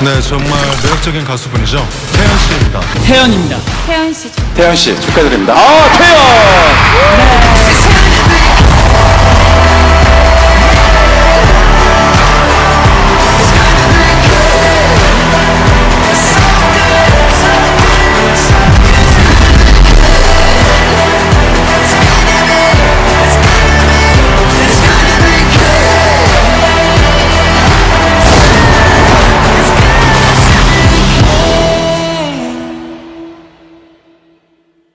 네, 정말 매력적인 가수분이죠. 태연 씨입니다. 태연입니다. 태연 씨. 태연 씨 축하드립니다. 아, 태연!